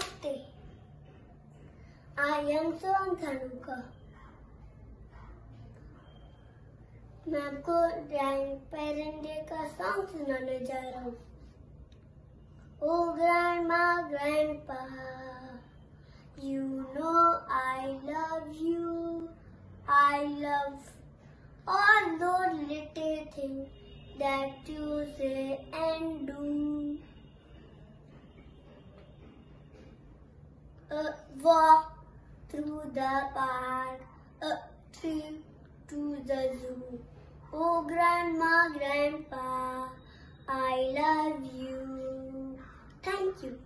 Namaste. I am Soham Dhanuka. मैं आपको grand day का सॉन्ग सुनाने जा रहा हूँ ओ grandma grandpa you know I love you I love all those little thing that you say and do A walk through the park, trip to the zoo. Oh, grandma, grandpa, I love you. Thank you.